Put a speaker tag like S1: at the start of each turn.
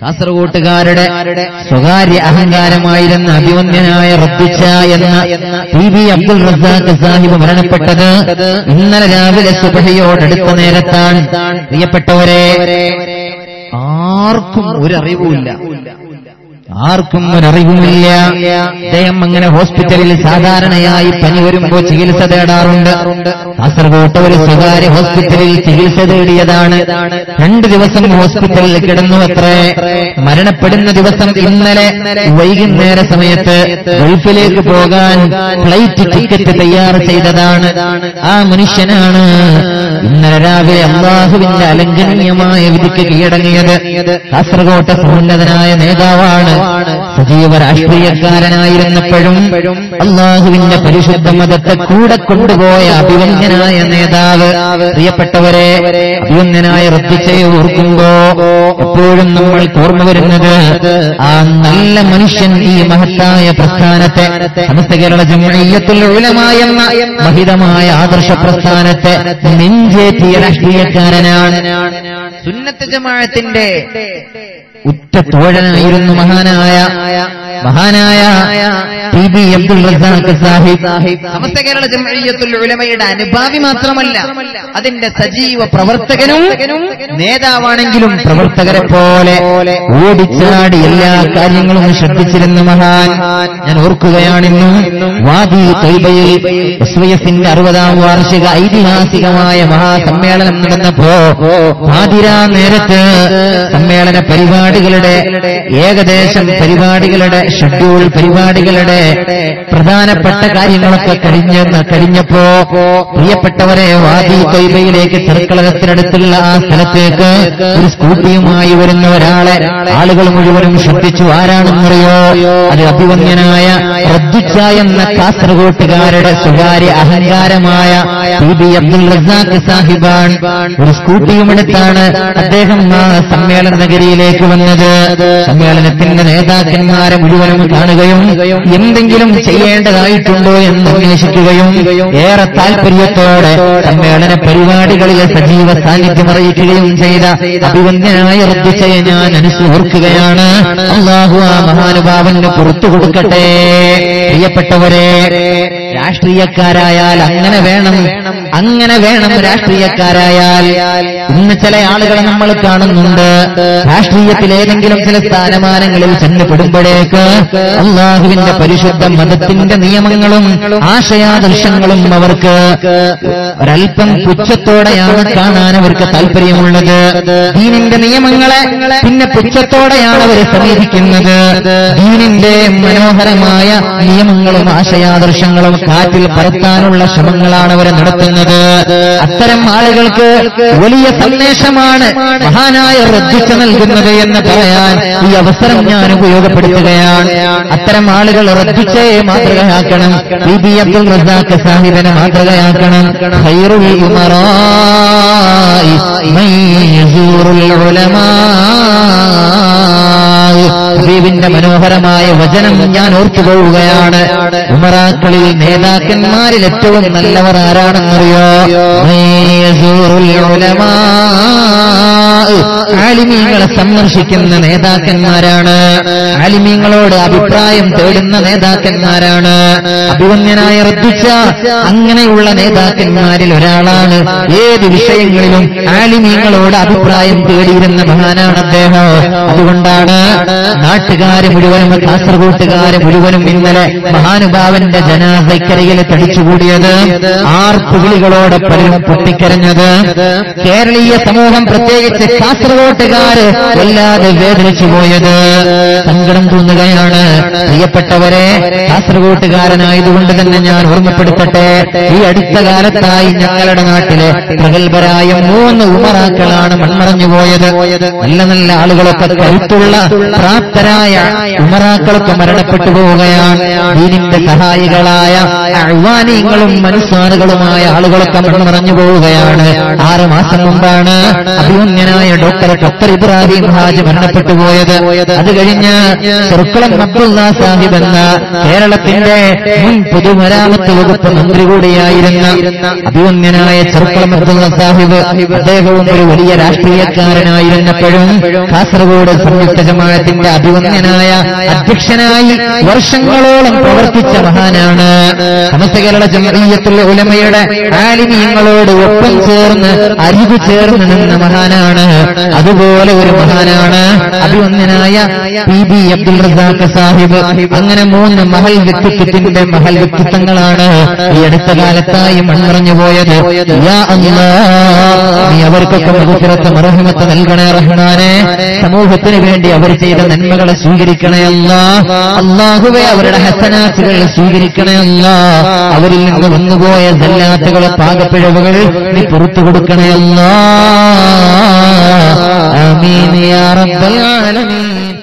S1: കാസർകോട്ടുകാരുടെ സ്വകാര്യ അഹങ്കാരമായിരുന്ന അഭിവന്ദ്യനായ റബ്ബിച്ച എന്ന പി ബി അബ്ദുൽ റസാഖ് സാഹിബ് മരണപ്പെട്ടത് ഇന്നലെ രാവിലെ സുബഹയോടടുത്ത നേരത്താണ്. പ്രിയപ്പെട്ടവരെ ആർക്കും ഒരറിവുമില്ല ആർക്കും ഒരറിവുമില്ല. അദ്ദേഹം അങ്ങനെ ഹോസ്പിറ്റലിൽ സാധാരണയായി പനി വരുമ്പോൾ ചികിത്സ തേടാറുണ്ട്. കാസർഗോട്ട് ഒരു സ്വകാര്യ ഹോസ്പിറ്റലിൽ ചികിത്സ തേടിയതാണ്. രണ്ട് ദിവസം ഹോസ്പിറ്റലിൽ കിടന്നു അത്രേ മരണപ്പെടുന്ന ദിവസം ഇന്നലെ വൈകുന്നേര സമയത്ത് ഗൾഫിലേക്ക് പോകാൻ ഫ്ലൈറ്റ് ടിക്കറ്റ് തയ്യാർ ചെയ്തതാണ്. ആ മനുഷ്യനാണ് ഇന്നലെ രാവിലെ അള്ളാഹുവിന്റെ അലംഘനീയമായ വിധിക്ക് കീഴടങ്ങിയത്. കാസർഗോട്ടെ സമുന്നതനായ നേതാവാണ് സജീവ രാഷ്ട്രീയക്കാരനായിരുന്നപ്പോഴും അള്ളാഹുവിന്റെ പരിശുദ്ധ മതത്തെ കൂടെ കൊണ്ടുപോയ അഭിവന്യനായ നേതാവ് പ്രിയപ്പെട്ടവരെ അഭിവന്യനായ റദ്ദിച്ചയെ ഓർക്കുമ്പോ എപ്പോഴും നമ്മൾ ഓർമ്മ വരുന്നത് ആ നല്ല മനുഷ്യൻ ഈ മഹത്തായ പ്രസ്ഥാനത്തെ സമസ്ത കേരള ജമയത്തുൽ ഉലമ എന്ന മഹിതമായ ആദർശ പ്രസ്ഥാനത്തെ നെഞ്ചേറ്റിയ രാഷ്ട്രീയക്കാരനാണ്. സുന്നത്ത് ജമാഅത്തിന്റെ ഉറ്റ തോഴനായിരുന്നു മഹാനായ മഹാനായ ടി ബി അബ്ദുൾ റസാഖ് സാഹിബ്. സമസ്ത കേരള ജംഇയ്യത്തുൽ ഉലമയുടെ അനുഭാവി മാത്രമല്ല അതിന്റെ സജീവ പ്രവർത്തകനും നേതാവാണെങ്കിലും പ്രവർത്തകരെ പോലെ ഓടിച്ചാടി എല്ലാ കാര്യങ്ങളും ശ്രദ്ധിച്ചിരുന്ന മഹാൻ. ഞാൻ ഓർക്കുകയാണിന്ന് വാദി തൈബയിൽ എസ് അറുപതാം വാർഷിക ഐതിഹാസികമായ മഹാസമ്മേളനം നടന്നപ്പോ ആതിരാ നേരത്ത് സമ്മേളന പരിപാടികളുടെ ഏകദേശം പരിപാടികളുടെ ഷെഡ്യൂൾ പരിപാടികളുടെ പ്രധാനപ്പെട്ട കാര്യങ്ങളൊക്കെ കഴിഞ്ഞ കഴിഞ്ഞപ്പോ പ്രിയപ്പെട്ടവരെ വാദി തൊയ്ബയിലേക്ക് തിരക്കളകത്തിനടുത്തുള്ള ആ സ്ഥലത്തേക്ക് ഒരു സ്കൂട്ടിയുമായി വരുന്ന ഒരാളെ ആളുകൾ മുഴുവനും ശ്രദ്ധിച്ചു. ആരാണെന്നറിയോ? അത് അഭിവന്യനായ റദ്ദിച്ച എന്ന കാസർഗോട്ടുകാരുടെ സ്വകാര്യ അഹങ്കാരമായ പി ബി അബ്ദുൾ റസാഖ് സാഹിബാൻ ഒരു സ്കൂട്ടിയുമെടുത്താണ് അദ്ദേഹം സമ്മേളന നഗരിയിലേക്ക് വന്നത് സമ്മേളനത്തിന്റെ നേതാക്കന്മാരെ മുഴുവനും കാണുകയും എന്തെങ്കിലും ചെയ്യേണ്ടതായിട്ടുണ്ടോ എന്ന് അന്വേഷിക്കുകയും ഏറെ താൽപര്യത്തോടെ സമ്മേളന പരിപാടികളിലെ സജീവ സാന്നിധ്യം അറിയിക്കുകയും ചെയ്ത അഭിവന്ദ്യനായ റദ്ദിച്ചയെ ഞാൻ അനുസ്മർക്കുകയാണ് അള്ളാഹു ആ മഹാനുഭാവന് പുറത്തു കൊടുക്കട്ടെ. പ്രിയപ്പെട്ടവരെ രാഷ്ട്രീയക്കാരായാൽ അങ്ങനെ വേണം അങ്ങനെ വേണം രാഷ്ട്രീയക്കാരായാൽ. ഇന്ന് ചില ആളുകളെ നമ്മൾ കാണുന്നുണ്ട്. രാഷ്ട്രീയത്തിൽ ഏതെങ്കിലും ചില സ്ഥാനമാനങ്ങളിൽ ചെന്നപ്പെടുമ്പോഴേക്ക് അള്ളാഹുവിന്റെ പരിശുദ്ധ മതത്തിന്റെ നിയമങ്ങളും ആശയാദർശങ്ങളും അവർക്ക് ഒരൽപ്പം പുച്ഛത്തോടെയാണ് കാണാൻ അവർക്ക് താല്പര്യമുള്ളത് ദീനിന്റെ നിയമങ്ങളെ പിന്നെ പുച്ഛത്തോടെയാണ് അവർ സമീപിക്കുന്നത്. ദീനിന്റെ മനോഹരമായ നിയമങ്ങളും ആശയാദർശങ്ങളും കാറ്റിൽ പരത്താനുള്ള ശ്രമങ്ങളാണ് അവർ നടത്തുന്നത്. അത്തരം ആളുകൾക്ക് വലിയ സന്ദേശമാണ് മഹാനായ റദ്ദിച്ച് നൽകുന്നത് എന്ന് പറയാൻ ഈ അവസരം ഞാൻ ഉപയോഗപ്പെടുത്തുകയാണ്. അത്തരം ആളുകൾ റദ്ദിച്ചേ മാതൃകയാക്കണം. പി ബി അബ്ദുൾ റസാഖ് സാഹിബിനെ മാതൃകയാക്കണം. ഖൈറുൽ ഉമറായി ഉലമാ മനോഹരമായ വചനം ഞാൻ ഓർത്തു പോവുകയാണ് ഉമറാക്കളിൽ നേതാക്കന്മാരിൽ ഏറ്റവും നല്ലവർ ആരാണെന്നറിയോ. ആലിമീങ്ങളെ സന്ദർശിക്കുന്ന നേതാക്കന്മാരാണ്. ആലിമീങ്ങളോട് അഭിപ്രായം തേടുന്ന നേതാക്കന്മാരാണ്. അഭിവന്യനായ റദ്ദിച്ച അങ്ങനെയുള്ള നേതാക്കന്മാരിൽ ഒരാളാണ്. ഏത് വിഷയങ്ങളിലും ആലിമീങ്ങളോട് അഭിപ്രായം തേടിയിരുന്ന മഹാനാണ് അദ്ദേഹം. അതുകൊണ്ടാണ് നാട്ടുകാര് മുഴുവനും കാസർഗോട്ടുകാര് മുഴുവനും ഇന്നലെ മഹാനുഭാവന്റെ ജനാസൈക്കരയിൽ തടിച്ചുകൂടിയത് ആർപ്പുവിളികളോടെ പലരും പൊട്ടിക്കരഞ്ഞത്. കേരളീയ സമൂഹം പ്രത്യേകിച്ച് കാസർഗോട്ടുകാര് വല്ലാതെ വേദനിച്ചു പോയത്. സങ്കടം തോന്നുകയാണ്. പ്രിയപ്പെട്ടവരെ കാസർഗോട്ടുകാരനായതുകൊണ്ട് തന്നെ ഞാൻ ഓർമ്മപ്പെടുത്തട്ടെ ഈ അടുത്ത കാലത്തായി ഞങ്ങളുടെ നാട്ടിലെ പ്രഗത്ഭരായ മൂന്ന് ഉമറാക്കളാണ് മൺമറഞ്ഞു പോയത് നല്ല നല്ല ആളുകളൊക്കെ കരുത്തുള്ള പ്രാപ്തരായ ഉമറാക്കളൊക്കെ മരണപ്പെട്ടു പോവുകയാണ്. ദീനിന്റെ സഹായികളായ അഴ്വാനീങ്ങളും മനുസ്വാറുകളുമായ ആളുകളൊക്കെ മണ്ണു പോവുകയാണ്. ആറ് മാസം മുമ്പാണ് അഭിമന്യനായ ഡോക്ടർ ഡോക്ടർ ഇബ്രാഹിം ഹാജ് മരണപ്പെട്ടു പോയത്. അത് കഴിഞ്ഞ് ചെറുക്കളം അബ്ദുള്ള സാഹിബ് എന്ന കേരളത്തിന്റെ മുൻ പൊതുമരാമത്ത് വകുപ്പ് മന്ത്രി കൂടിയായിരുന്ന അഭിമന്യനായ ചെറുക്കളം അബ്ദുള്ള സാഹിബ് അദ്ദേഹവും ഒരു വലിയ രാഷ്ട്രീയക്കാരനായിരുന്നപ്പോഴും കാസർഗോഡ് സംയുക്ത ജമാഅത്തിന്റെ അഭിമന്യനായ അധ്യക്ഷനായി വർഷങ്ങളോളം പ്രവർത്തിച്ച മഹാനാണ്. സമസ്ത കേരള ജമീയത്തുള്ള ഉലമയുടെ ആലിമീയങ്ങളോട് ഒപ്പം ചേർന്ന് അരിവ് ചേർന്ന് നിന്ന മഹാനാണ്. അതുപോലെ ഒരു മഹാനാണ്. അഭിമന്യനായ പി ബി അബ്ദുൾ റസാഖ് സാഹിബ്. അങ്ങനെ മൂന്ന് മഹൽ വ്യക്തിത്വത്തിന്റെ മഹൽ വ്യക്തിത്വങ്ങളാണ് ഈ അടുത്ത കാലത്തായി മൺമറഞ്ഞു പോയത്. നീ അവർക്കൊക്കെ മഹുഫിറത്ത് മറഹിമത്ത് നൽകണേ റഹ്മാനെ. സമൂഹത്തിന് വേണ്ടി അവർ ചെയ്ത നന്മകളെ സ്വീകരിക്കണേ. അല്ല അള്ളാഹുവെ അവരുടെ ഹസനാത്തുകൾ സ്വീകരിക്കണേ അവരിൽ നിന്ന് വന്നുപോയ സല്ലാത്തുകളെ പാകപ്പിഴവുകൾ നീ പുറത്തു കൊടുക്കണേ അല്ല യാ റബ്ബൽ ആലമീൻ.